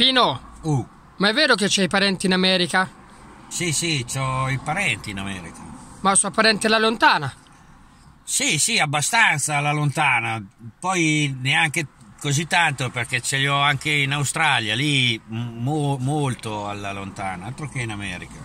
Pino, Uh, ma è vero che c'hai parenti in America? sì, sì, ho i parenti in America. Ma sono parenti alla lontana? Sì, sì, abbastanza alla lontana. Poi neanche così tanto perché ce li ho anche in Australia, lì mo- molto alla lontana, altro che in America.